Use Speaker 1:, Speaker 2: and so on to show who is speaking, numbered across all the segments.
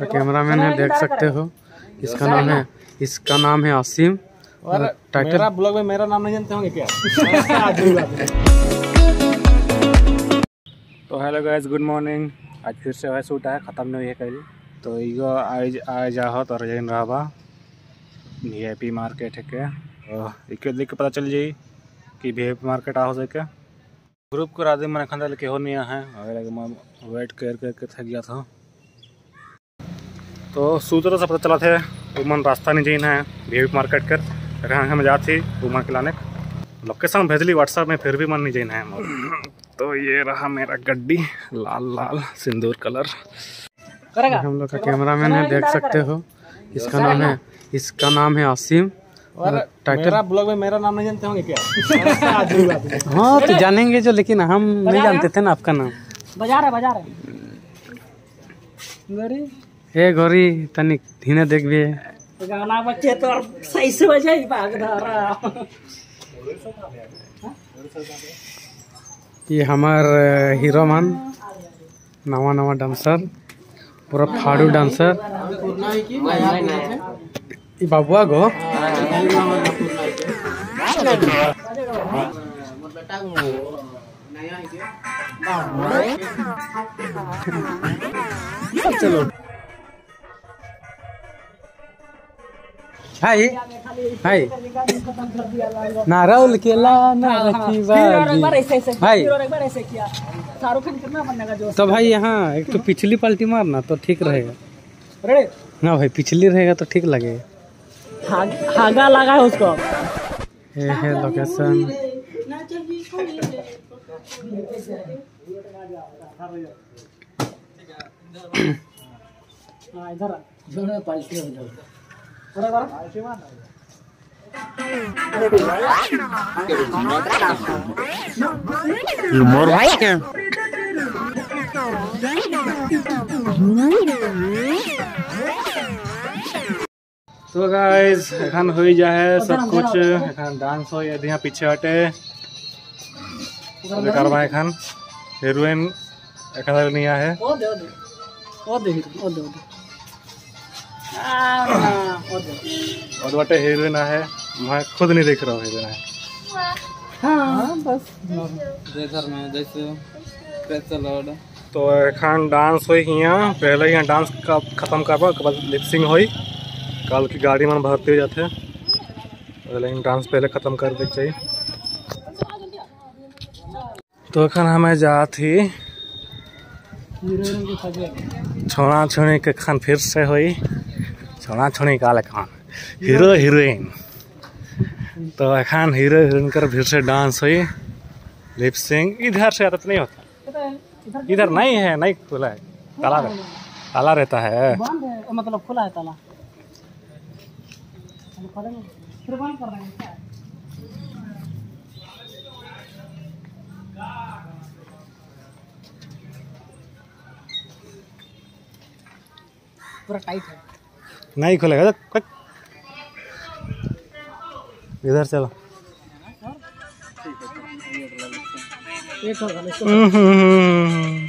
Speaker 1: का कैमरामैन है देख सकते हो। इसका नाम है इसका नाम है आसिम।
Speaker 2: और
Speaker 1: टाइटल
Speaker 2: मेरा ब्लॉग में मेरा नाम नहीं जानते होंगे क्या? तो हेलो गाइस गुड मॉर्निंग आज फिर से वह सूट है ख़त्म नहीं हुई है कल। तो इगो आज आज जाहो तो रजन रहबा। वी आई पी मार्केट है के तो इके देख के पता चल जाई कि वी आई पी मार्केट आ हो सके ग्रुप को राधे मैंने खंदा लेके हो नहीं है। अगर वेट कर कर के थक गया था। तो सूत्र से पता चला थे वो मन रास्ता नहीं जाना है वी मार्केट कर अगर हम जा थी वो मन के लाने। लोकेशन भेजली व्हाट्सएप में फिर भी मन नहीं जीना है तो ये रहा मेरा गड्डी लाल लाल सिंदूर कलर।
Speaker 1: हम लोग का कैमरामैन है देख सकते हो। इसका नाम है इसका नाम है आसिम।
Speaker 2: मेरा ब्लॉग में मेरा नाम नहीं जानते होंगे क्या?
Speaker 1: हाँ तो जानेंगे जो लेकिन हम नहीं जानते थे ना आपका नाम।
Speaker 3: बाज़ार है बाज़ार है
Speaker 1: ए गौरी तनिक धीने देख भी
Speaker 3: गाना बच्चे तो सही से बजे ही भाग रहा
Speaker 1: ये हमार हीरो मन नवा नवा डांसर पूरा फाड़ू डांसर। ये बाबुआ गो। चलो।
Speaker 3: किया। शाहरुख खान कितना बनने का जो
Speaker 1: तो भाई यहाँ एक तो पिछली पलटी मारना तो ठीक रहेगा।
Speaker 3: रेडी
Speaker 1: ना भाई पिछली रहेगा तो ठीक लगेगा।
Speaker 3: हागा लगा है उसको।
Speaker 1: ये है लोकेशन
Speaker 3: हाँ इधर अरे बार
Speaker 2: तो गाइस एखन हो जा है, सब कुछ एखन डांस हो यहाँ पीछे हटे। अभी करवा एखन हीरोइन एखन नहीं
Speaker 3: ओ दे ओ दे ओ दे ओ दे।
Speaker 2: और बटे हीरोइन है। मैं खुद नहीं देख रहा हूँ हीरोइन है।
Speaker 3: हाँ बस।
Speaker 2: तो एखन डांस हो यहाँ? पहले यहाँ डांस का खत्म करबा ओकर बाद लिपसिंग होई। कल की गाड़ी मन भरते हो जाते लेकिन डांस पहले खत्म कर देके चाहिए। तो एखन हमें जा थी छोड़ा छोड़ी के खान फिर से हुई। छोड़ा छोड़ी काल एखन। Hero heroine. तो एखन हीरो हीरोइन कर फिर से डांस हुई लिपसिंग इधर से आदत नहीं होता। इधर नहीं है नहीं खुला है। ताला रह- ताला रहता है।
Speaker 3: बंद है ओ, मतलब खुला है ताला। हैं? पूरा टाइट है।
Speaker 2: नहीं खुलेगा तो कट। इधर चलो। हम्म।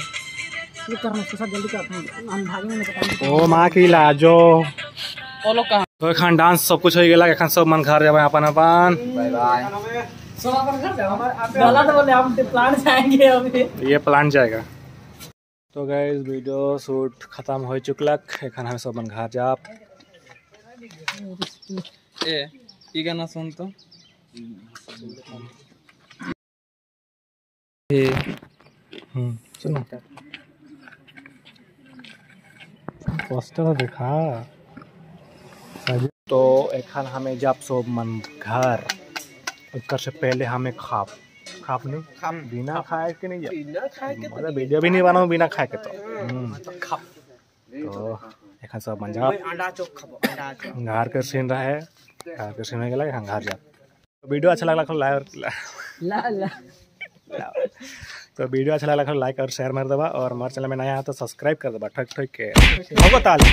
Speaker 2: ओ माँ की लाजो। तो एखन डांस सब कुछ हो गेला एखन सब मन घर जाबे अपन अपन ये प्लान जाएगा। तो गाइस वीडियो शूट खत्म हो चुकलक एखन हम सब अपन घर जाब।
Speaker 4: ए ई गाना सुन तो
Speaker 2: हम्म, सुनो पोस्टर देखा तो एखन हमें जब सब मन घर। उसकर से पहले हमें खाप। खाप नहीं? खाप। बिना खाए के नहीं बिना खाए के मतलब वीडियो भी नहीं बनाऊँ बिना खाए के तो। हम्म। तो एखन सब मन जाब
Speaker 3: अंडा चोक खाबो अंडा चोक
Speaker 2: घर के सीन रहे घर के सीन हो गेला हम घर जाब तो वीडियो अच्छा लगला तो लाइक
Speaker 3: ला ला।
Speaker 2: तो वीडियो अच्छा लगला तो लाइक और शेयर मार देबा और हमारे चैनल में नया है तो सब्सक्राइब कर देबा ठक ठक के होगो ताली।